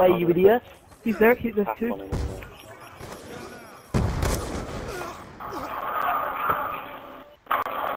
way, you idiot. He's there. he's there too.